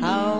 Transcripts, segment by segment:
How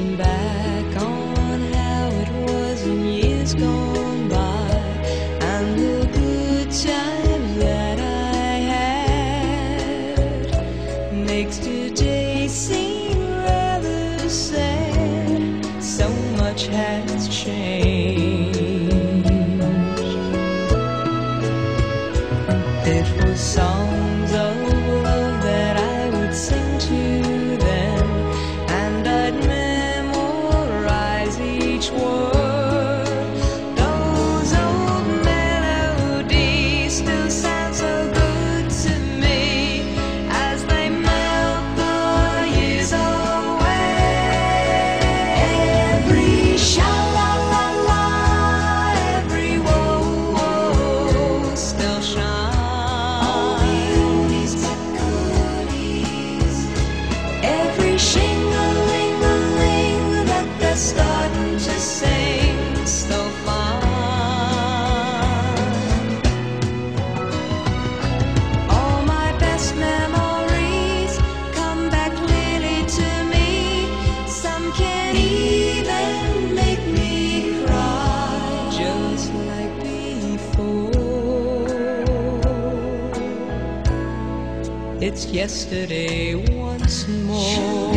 much has changed. It was all. It's yesterday once more.